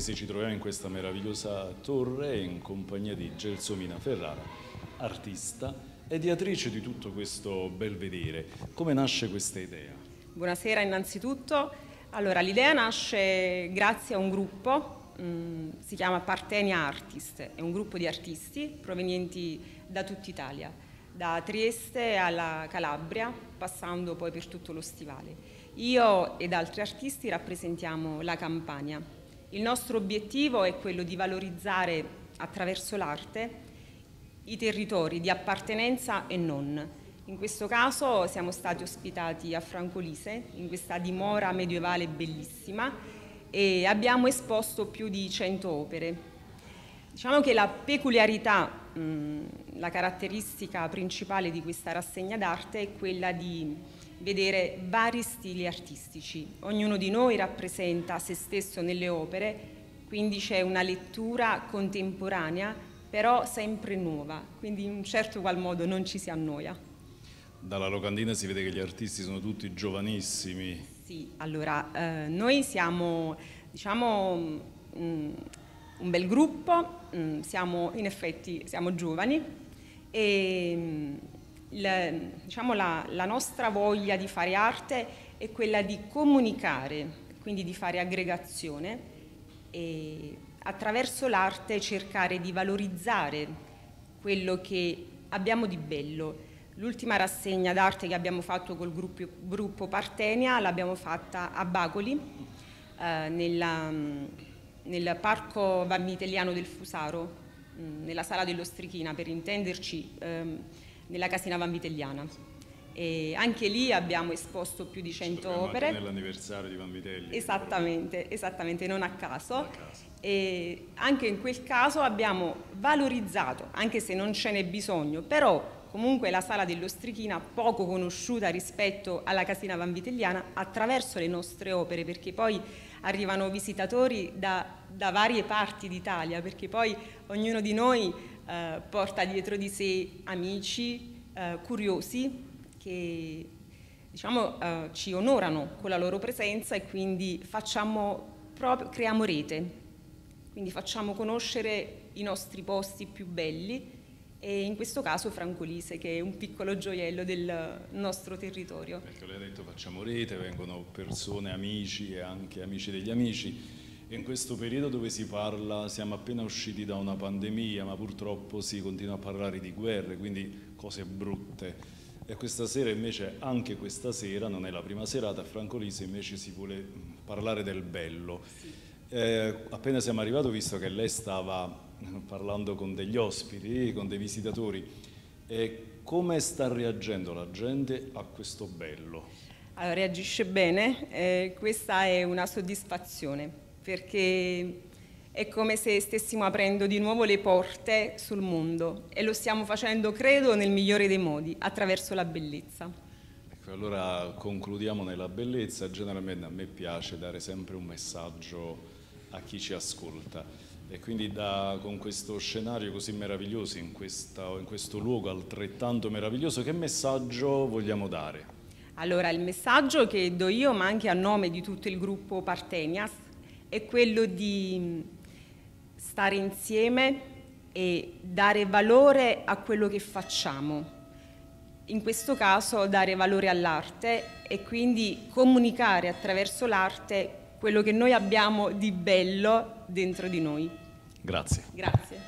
ci troviamo in questa meravigliosa torre in compagnia di Gelsomina Ferrara, artista, ediatrice di tutto questo bel vedere. Come nasce questa idea? Buonasera innanzitutto. Allora, l'idea nasce grazie a un gruppo, mh, mm, si chiama Partenia Artist, è un gruppo di artisti provenienti da tutta Italia, da Trieste alla Calabria, passando poi per tutto lo stivale. Io ed altri artisti rappresentiamo la Campania. Il nostro obiettivo è quello di valorizzare attraverso l'arte i territori di appartenenza e non. In questo caso siamo stati ospitati a Francolise, in questa dimora medievale bellissima, e abbiamo esposto più di 100 opere. Diciamo che la peculiarità, mh, la caratteristica principale di questa rassegna d'arte è quella di vedere vari stili artistici. Ognuno di noi rappresenta se stesso nelle opere, quindi c'è una lettura contemporanea, però sempre nuova, quindi in un certo qual modo non ci si annoia. Dalla locandina si vede che gli artisti sono tutti giovanissimi. Sì, allora eh, noi siamo, diciamo, mh, mm, un bel gruppo, mh, mm, siamo in effetti siamo giovani e mm, la, diciamo la, la nostra voglia di fare arte è quella di comunicare, quindi di fare aggregazione e attraverso l'arte cercare di valorizzare quello che abbiamo di bello. L'ultima rassegna d'arte che abbiamo fatto col gruppo, gruppo Partenia l'abbiamo fatta a Bacoli, eh, nella, nel Parco Vanvitelliano del Fusaro, nella sala dell'Ostrichina per intenderci. Ehm, nella Casina Vanvitelliana. E anche lì abbiamo esposto più di 100 opere. Nell'anniversario di Vanvitelli. Esattamente, esattamente, non a caso. a caso. E anche in quel caso abbiamo valorizzato, anche se non ce n'è bisogno, però comunque la sala dell'Ostrichina poco conosciuta rispetto alla Casina Vanvitelliana attraverso le nostre opere, perché poi arrivano visitatori da, da varie parti d'Italia, perché poi ognuno di noi eh, porta dietro di sé amici eh, curiosi che diciamo, eh, ci onorano con la loro presenza e quindi proprio, creiamo rete, quindi facciamo conoscere i nostri posti più belli e in questo caso Francolise che è un piccolo gioiello del nostro territorio. Perché lei ha detto facciamo rete, vengono persone, amici e anche amici degli amici in questo periodo dove si parla, siamo appena usciti da una pandemia, ma purtroppo si continua a parlare di guerre, quindi cose brutte. E questa sera invece, anche questa sera, non è la prima serata, a Francolise invece si vuole parlare del bello. Eh, appena siamo arrivati ho visto che lei stava parlando con degli ospiti, con dei visitatori. E come sta reagendo la gente a questo bello? Allora, reagisce bene, eh, questa è una soddisfazione perché è come se stessimo aprendo di nuovo le porte sul mondo e lo stiamo facendo, credo, nel migliore dei modi, attraverso la bellezza. Ecco, allora concludiamo nella bellezza. Generalmente a me piace dare sempre un messaggio a chi ci ascolta e quindi da, con questo scenario così meraviglioso, in, questa, in questo luogo altrettanto meraviglioso, che messaggio vogliamo dare? Allora, il messaggio che do io, ma anche a nome di tutto il gruppo Partenias, è quello di stare insieme e dare valore a quello che facciamo. In questo caso dare valore all'arte e quindi comunicare attraverso l'arte quello che noi abbiamo di bello dentro di noi. Grazie. Grazie.